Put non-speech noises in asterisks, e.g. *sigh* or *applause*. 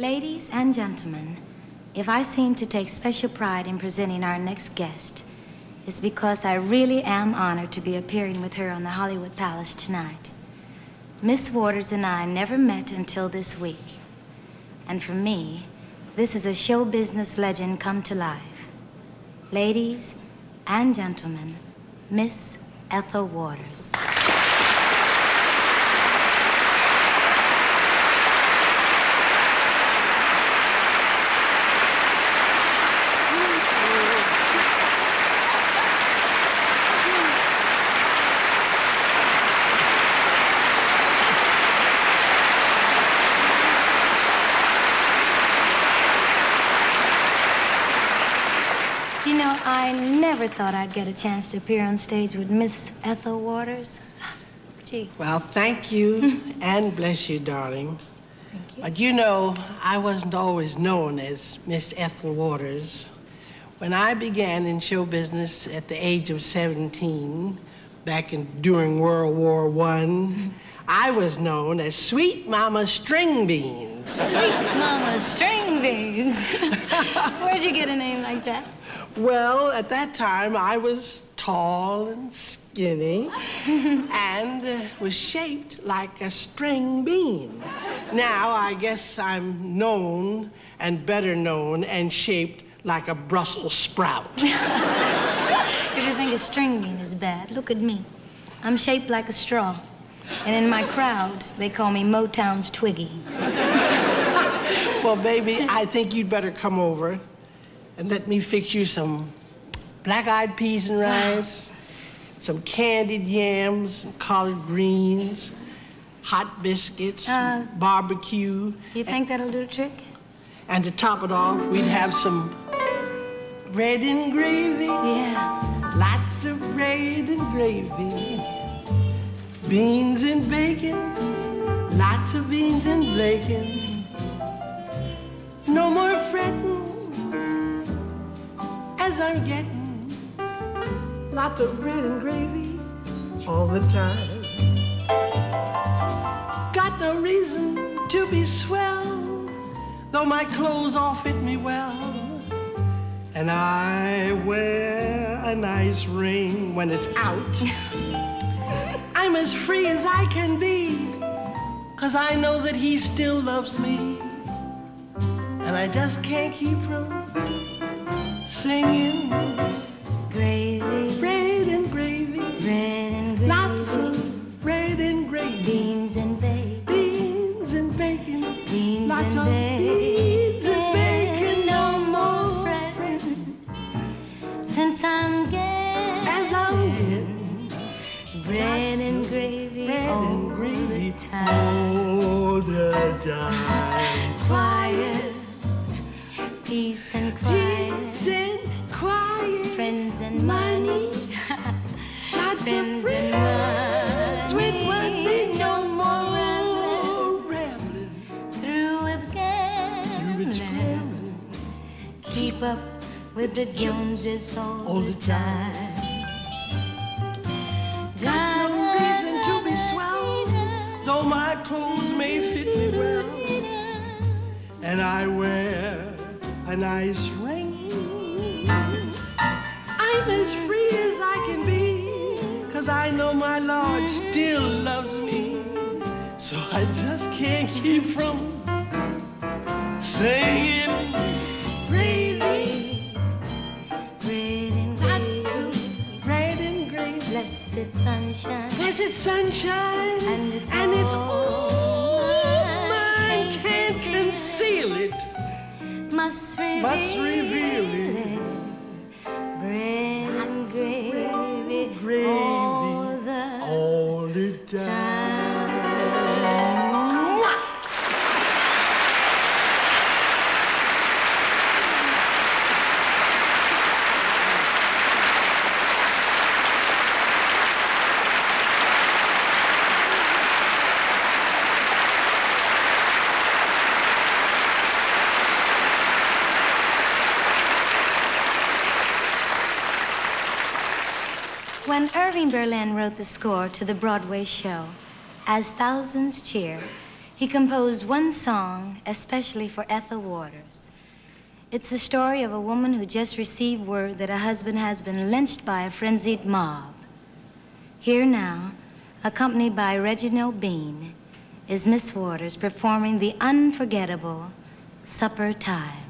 Ladies and gentlemen, if I seem to take special pride in presenting our next guest, it's because I really am honored to be appearing with her on the Hollywood Palace tonight. Miss Waters and I never met until this week. And for me, this is a show business legend come to life. Ladies and gentlemen, Miss Ethel Waters. Know, I never thought I'd get a chance to appear on stage with Miss Ethel Waters. *sighs* Gee, Well, thank you *laughs* and bless you, darling. thank you. But you know, I wasn't always known as Miss Ethel Waters. When I began in show business at the age of 17, back in during World War I, *laughs* I was known as Sweet Mama String Beans. Sweet Mama String Beans. *laughs* Where'd you get a name like that? Well, at that time, I was tall and skinny *laughs* and uh, was shaped like a string bean. Now, I guess I'm known and better known and shaped like a Brussels sprout. *laughs* If you think a string bean is bad, look at me. I'm shaped like a straw. And in my crowd, they call me Motown's Twiggy. well, baby, *laughs* I think you'd better come over and let me fix you some black eyed peas and rice, some candied yams and collard greens, hot biscuits, Uh, barbecue. You think that'll do the trick? And to top it off, we'd have some bread and gravy. Yeah. Lots of bread and gravy. Beans and bacon. Lots of beans and bacon. No more fretting I'm getting. Lots of bread and gravy all the time. Got no reason to be swell, though my clothes all fit me well. And I wear a nice ring when it's out. *laughs* I'm as free as I can be, cause I know that he still loves me. And I just can't keep from singing Gravy, bread and gravy. bread and gravy, Lots of bread and gravy. beans and bacon, Beans and bacon. beans Lots and of bacon. beans and bacon. No more fretting, since I'm getting As I'm getting bread and gravy bread and gravy time. all the time. Quiet, peace and quiet, Lots friends of friends. and With what money. we No more rambling, rambling. through with gambling. Keep up with the Joneses all, All the the time. Got no reason to be swell, though my clothes may fit me well. And I wear a nice ring. Cause I know my Lord still loves me. So I just can't keep from singing gravy, Bread and lots gravy, of and gravy. blessed sunshine. Blessed sunshine, And it's and it's all all mine. Can't conceal it. must reveal, Must reveal it. Bread time. When Irving Berlin wrote the score to the Broadway show, As Thousands Cheer, he composed one song especially for Ethel Waters. It's the story of a woman who just received word that her husband has been lynched by a frenzied mob. Here now, accompanied by Reginald Beane, is Miss Waters performing the unforgettable Supper Time.